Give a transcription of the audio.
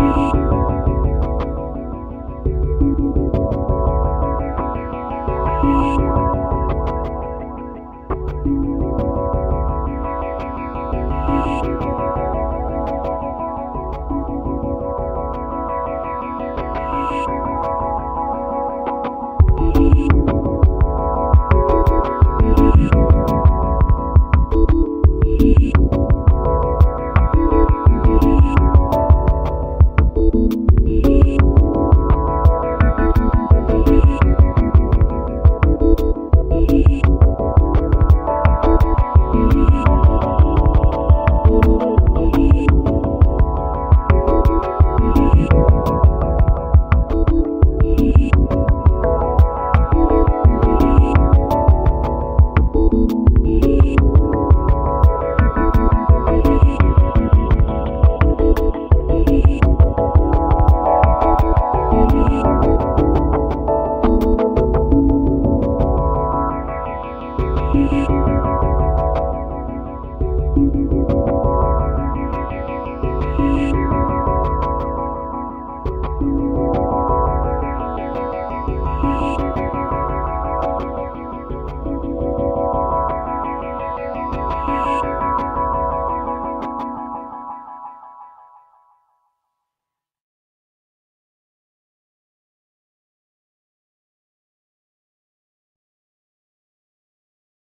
Música